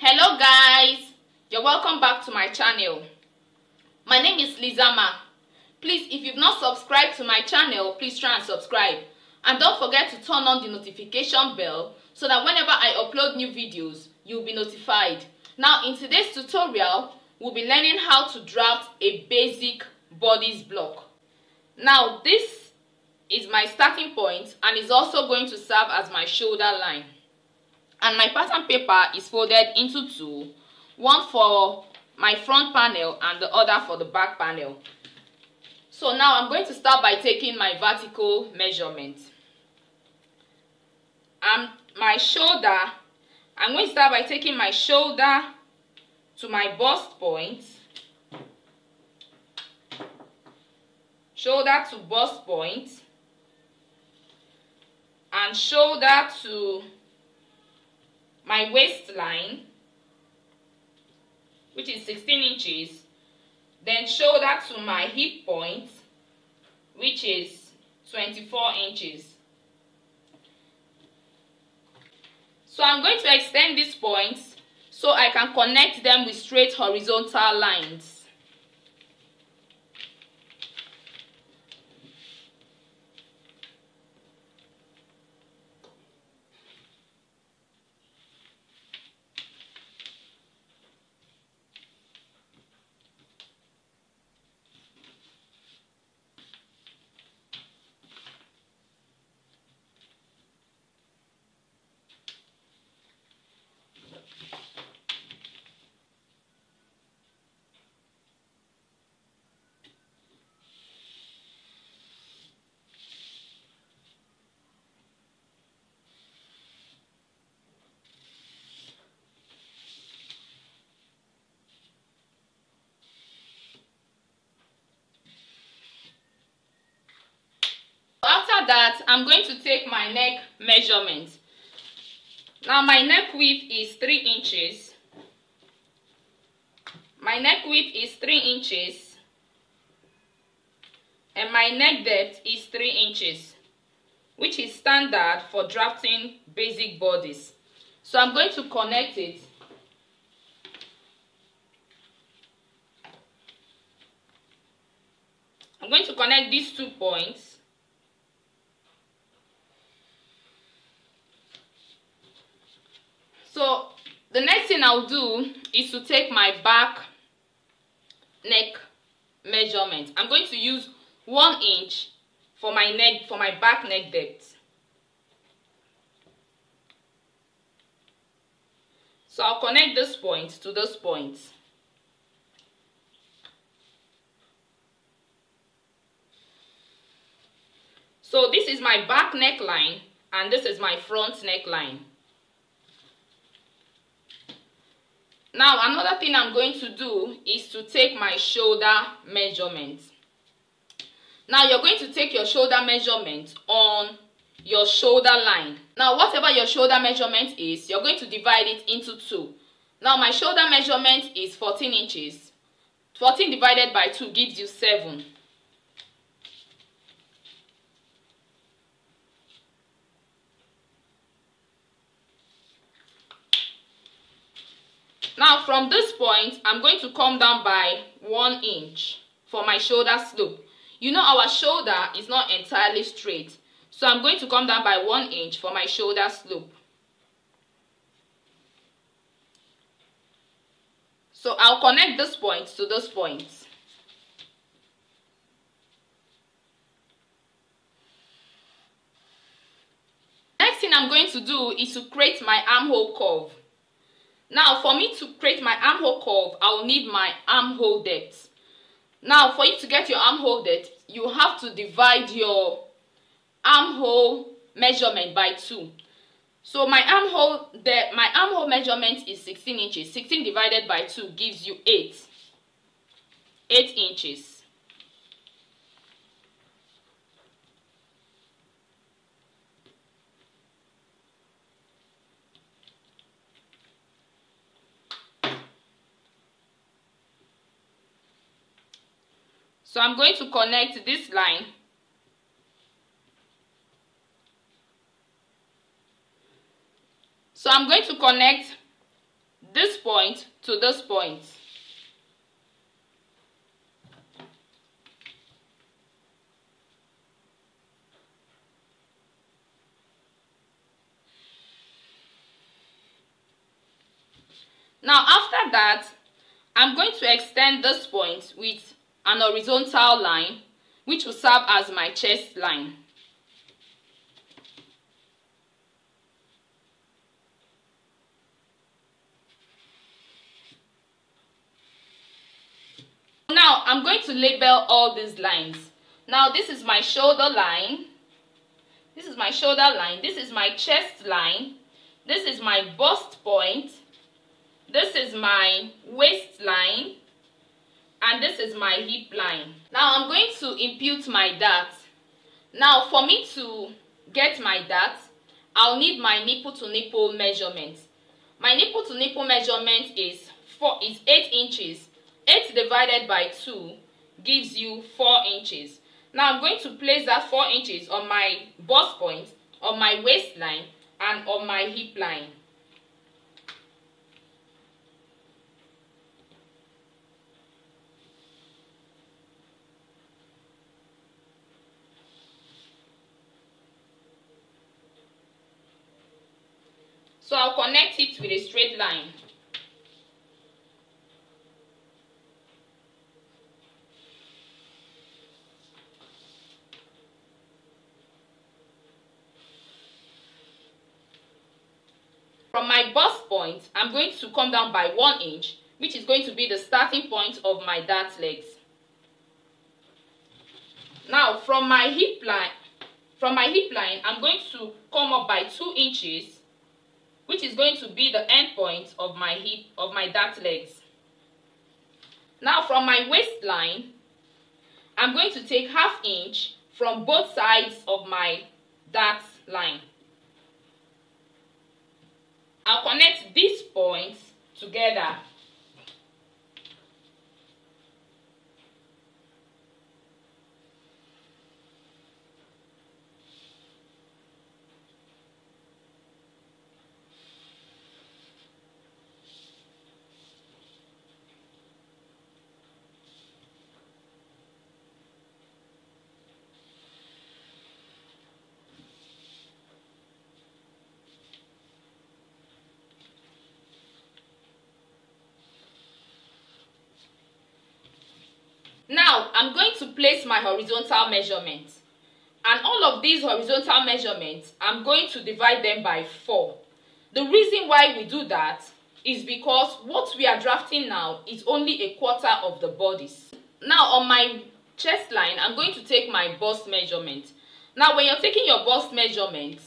hello guys. You're welcome back to my channel. My name is lizama. Please if you've not subscribed to my channel please try and subscribe. And don't forget to turn on the notification bell so that whenever i upload new videos you'll be notified. Now in today's tutorial we'll be learning how to draft a basic bodice block. Now this is my starting point and is also going to serve as my shoulder line and my pattern paper is folded into two. One for my front panel and the other for the back panel. So now i'm going to start by taking my vertical measurement. And my shoulder i'm going to start by taking my shoulder to my bust point. Shoulder to bust point. And shoulder to my waistline which is 16 inches then shoulder to my hip point which is 24 inches. So I'm going to extend these points so I can connect them with straight horizontal lines that I'm going to take my neck measurement. Now my neck width is 3 inches. My neck width is 3 inches. And my neck depth is 3 inches. Which is standard for drafting basic bodice. So I'm going to connect it. I'm going to connect these two points. So the next thing I'll do is to take my back neck measurement. I'm going to use one inch for my neck for my back neck depth. So I'll connect this point to this point. So this is my back neckline and this is my front neckline. Now, another thing I'm going to do is to take my shoulder measurement. Now, you're going to take your shoulder measurement on your shoulder line. Now, whatever your shoulder measurement is, you're going to divide it into two. Now, my shoulder measurement is 14 inches. 14 divided by 2 gives you 7. Now from this point, I'm going to come down by 1 inch for my shoulder slope. You know our shoulder is not entirely straight. So I'm going to come down by 1 inch for my shoulder slope. So I'll connect this point to this point. Next thing I'm going to do is to create my armhole curve. Now, for me to create my armhole curve, I will need my armhole depth. Now, for you to get your armhole depth, you have to divide your armhole measurement by 2. So my armhole the my armhole measurement is 16 inches. 16 divided by 2 gives you 8. 8 inches. So I'm going to connect this line So I'm going to connect this point to this point. Now after that, I'm going to extend this point with an horizontal line which will serve as my chest line. Now I'm going to label all these lines. Now this is my shoulder line. This is my shoulder line. This is my chest line. This is my bust point. This is my waistline. And this is my hip line. Now I'm going to impute my dart. Now for me to get my dart, I'll need my nipple to nipple measurement. My nipple to nipple measurement is four is 8 inches 8 divided by 2 gives you 4 inches. Now I'm going to place that 4 inches on my bust point, on my waistline, and on my hip line. It with a straight line. From my bust point, I'm going to come down by 1 inch, which is going to be the starting point of my dart legs. Now, from my hip line, from my hip line, I'm going to come up by 2 inches, which is going to be the end point of my hip, of my dart legs. Now, from my waistline, I'm going to take half inch from both sides of my dart line. I'll connect these points together. Now, I'm going to place my horizontal measurements. And all of these horizontal measurements, I'm going to divide them by 4. The reason why we do that is because what we are drafting now is only a quarter of the bodies. Now, on my chest line, I'm going to take my bust measurement. Now, when you're taking your bust measurement,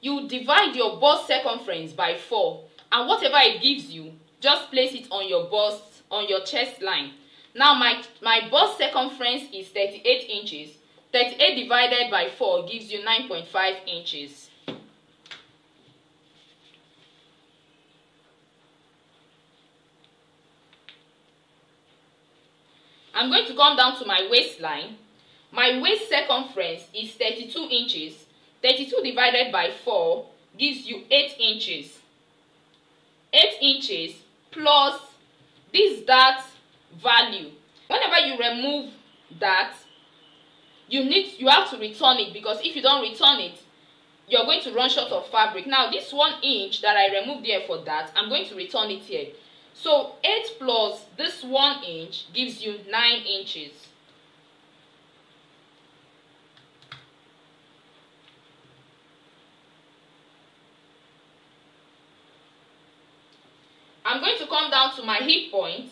you divide your bust circumference by 4. And whatever it gives you, just place it on your bust, on your chest line. Now my, my bust circumference is 38 inches. 38 divided by 4 gives you 9.5 inches. I'm going to come down to my waistline. My waist circumference is 32 inches. 32 divided by 4 gives you 8 inches. 8 inches plus this dart value. Whenever you remove that you need you have to return it because if you don't return it you're going to run short of fabric. Now this one inch that i removed here for that i'm going to return it here. So 8 plus this one inch gives you 9 inches. I'm going to come down to my hip point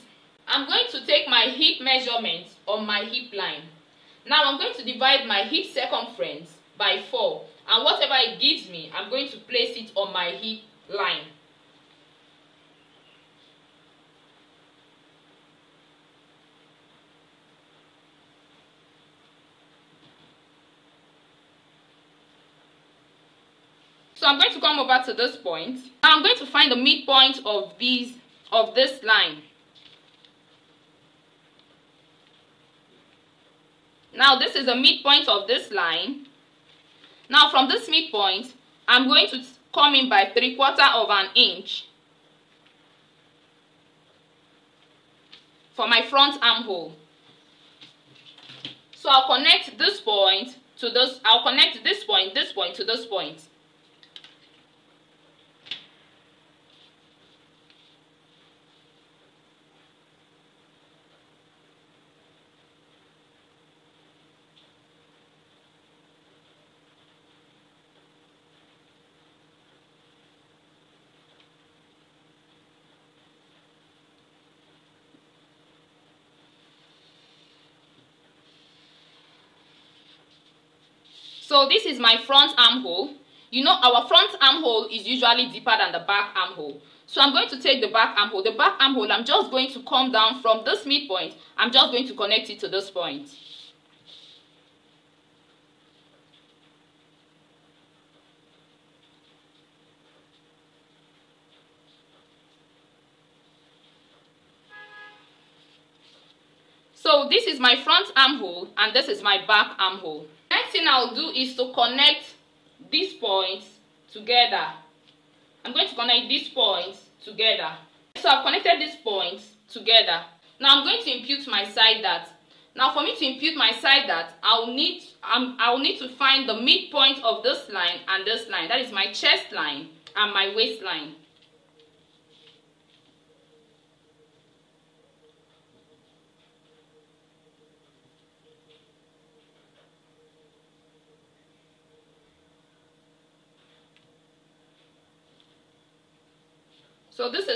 I'm going to take my hip measurement on my hip line. Now I'm going to divide my hip circumference by 4 and whatever it gives me, I'm going to place it on my hip line. So I'm going to come over to this point. I'm going to find the midpoint of these of this line. Now this is a midpoint of this line. Now from this midpoint, I'm going to come in by 3 quarter of an inch for my front armhole. So I'll connect this point to this, I'll connect this point, this point to this point. So this is my front armhole. You know our front armhole is usually deeper than the back armhole. So I'm going to take the back armhole. The back armhole, I'm just going to come down from this midpoint. I'm just going to connect it to this point. So this is my front armhole and this is my back armhole thing I'll do is to connect these points together. I'm going to connect these points together. So I've connected these points together. Now I'm going to impute my side dart. Now for me to impute my side dart, I'll need um, I'll need to find the midpoint of this line and this line. That is my chest line and my waistline.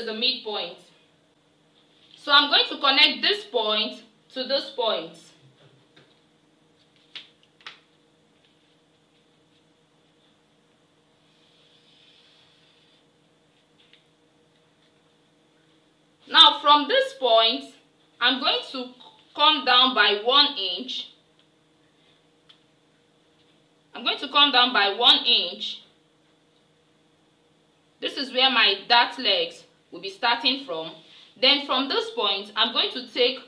Is the midpoint. So I'm going to connect this point to this point. Now from this point, I'm going to come down by one inch. I'm going to come down by one inch this is where my dart legs will be starting from. Then from this point, I'm going to take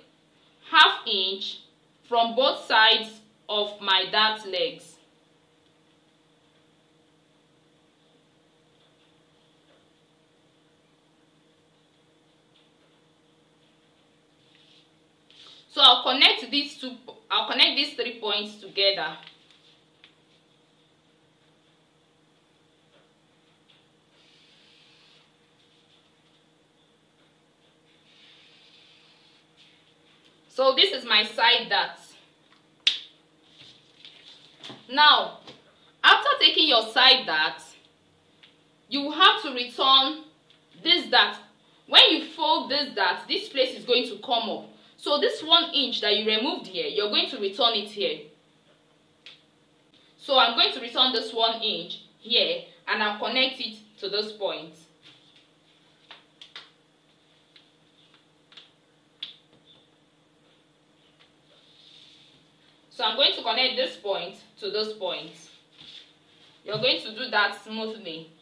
half inch from both sides of my dart legs. So I'll connect these two, I'll connect these three points together. So this is my side dart. Now, after taking your side dart, you have to return this dart. When you fold this dart, this place is going to come up. So this one inch that you removed here, you're going to return it here. So I'm going to return this one inch here and I'll connect it to this point. So I'm going to connect this point to this point. You're going to do that smoothly.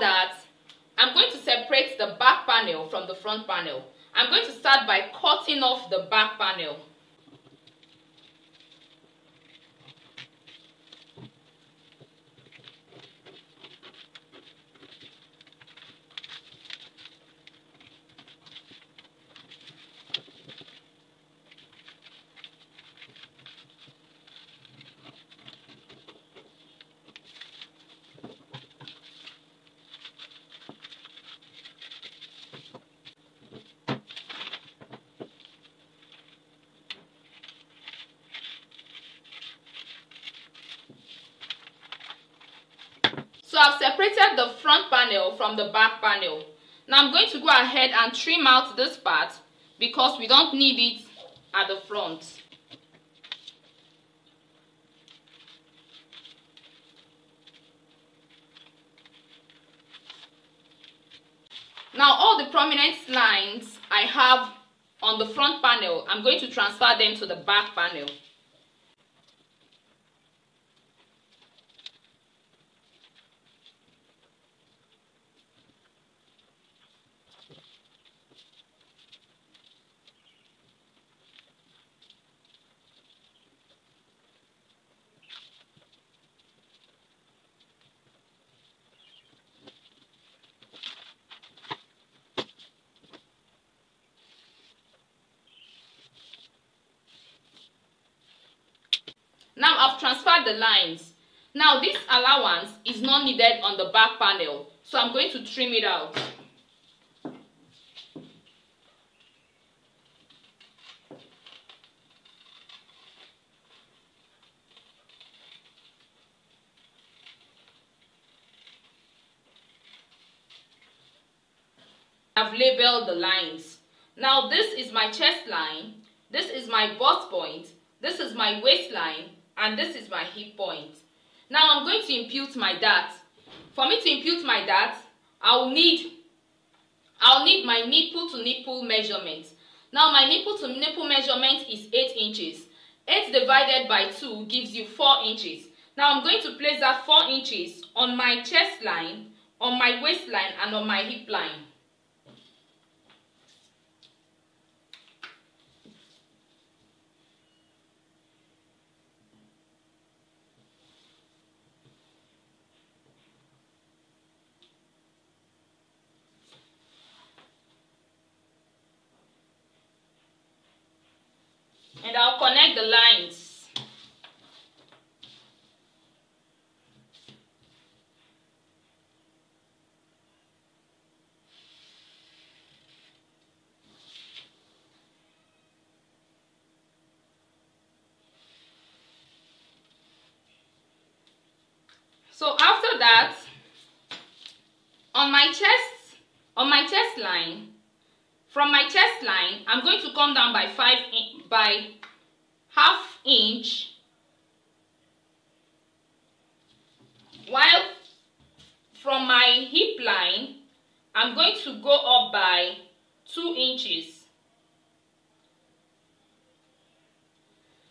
That, I'm going to separate the back panel from the front panel. I'm going to start by cutting off the back panel. So I've separated the front panel from the back panel. Now I'm going to go ahead and trim out this part because we don't need it at the front. Now all the prominent lines I have on the front panel, I'm going to transfer them to the back panel. I've transferred the lines. Now this allowance is not needed on the back panel. So I'm going to trim it out. I've labeled the lines. Now this is my chest line, this is my bust point, this is my waistline, and this is my hip point. Now I'm going to impute my dart. For me to impute my dart, I'll need I'll need my nipple to nipple measurement. Now my nipple to nipple measurement is 8 inches. 8 divided by 2 gives you 4 inches. Now I'm going to place that 4 inches on my chest line, on my waistline and on my hip line. So after that, on my chest, on my chest line, from my chest line, I'm going to come down by 5 by half inch. While from my hip line I'm going to go up by 2 inches.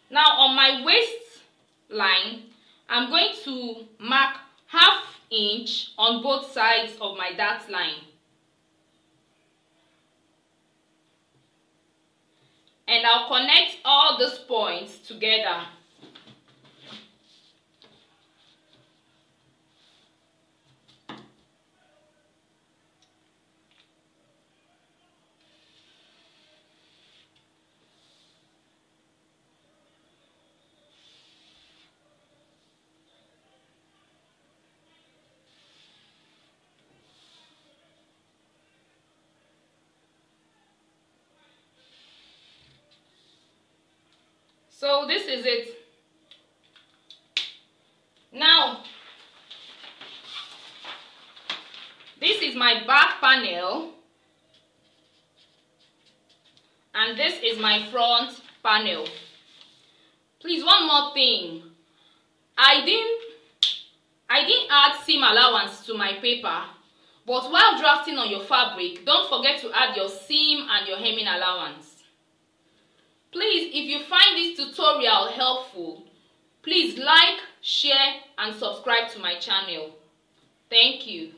Now on my waist line I'm going to mark half inch on both sides of my dart line and I'll connect all these points together. So this is it. Now, this is my back panel and this is my front panel. Please, one more thing. I didn't I didn't add seam allowance to my paper, but while drafting on your fabric, don't forget to add your seam and your hemming allowance. Please, if you find this tutorial helpful, please like, share and subscribe to my channel. Thank you.